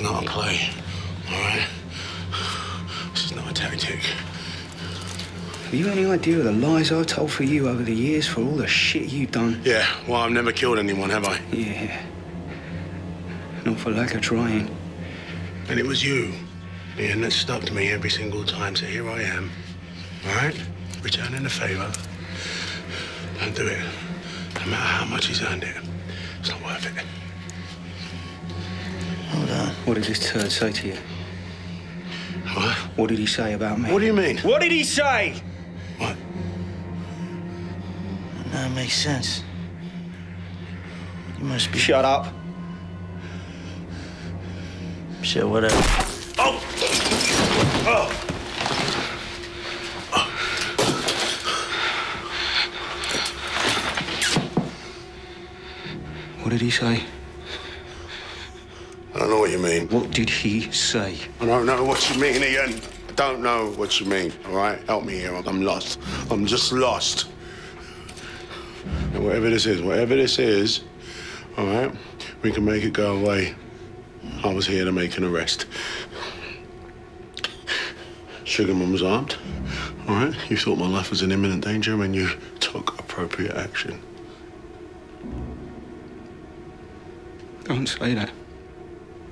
is not a play, all right? This is not a tactic. Have you any idea of the lies I've told for you over the years for all the shit you've done? Yeah, well, I've never killed anyone, have I? Yeah. Not for lack of trying. And it was you, Ian, that stuck to me every single time, so here I am. All right? Returning the favour. Don't do it. No matter how much he's earned it. It's not worth it. Hold on. What did this turd say to you? What? What did he say about me? What do you mean? What did he say? What? That makes sense. You must be. Shut up. Sure, whatever. Oh! Oh! What did he say? I don't know what you mean. What did he say? I don't know what you mean, Ian. I don't know what you mean, all right? Help me here. I'm lost. I'm just lost. And whatever this is, whatever this is, all right, we can make it go away. I was here to make an arrest. Sugar Mum was armed, all right? You thought my life was in imminent danger when you took appropriate action. Don't say that.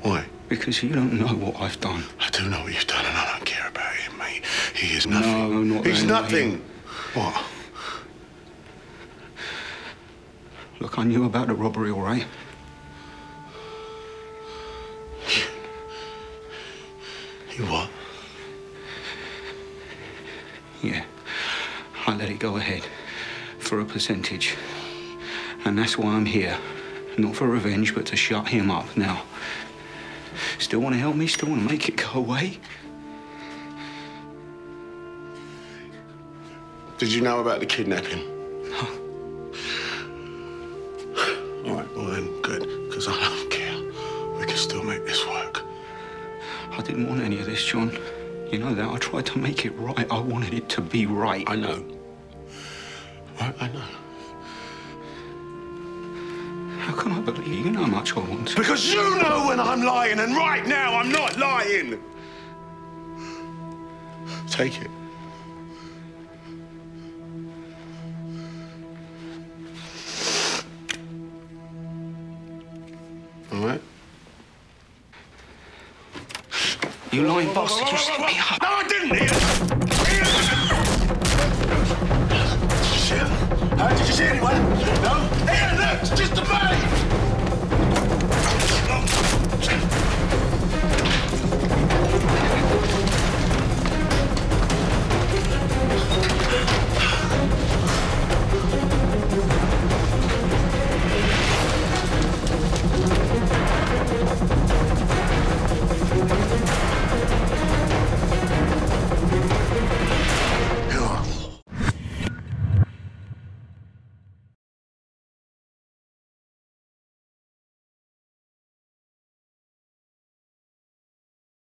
Why? Because you don't know what I've done. I do know what you've done and I don't care about him, mate. He is nothing. No, not He's nothing. him. What? Look, I knew about the robbery, all right? You what? Yeah. I let it go ahead for a percentage. And that's why I'm here. Not for revenge, but to shut him up now. Still want to help me? Still want to make it go away? Did you know about the kidnapping? No. All right, well then, good, because I don't care. We can still make this work. I didn't want any of this, John. You know that. I tried to make it right. I wanted it to be right. I know. Right, I know. How can I believe you? You know how much I want to. Because you know when I'm lying, and right now I'm not lying. Take it. All right? You lying bastard. You set me up. No, I didn't,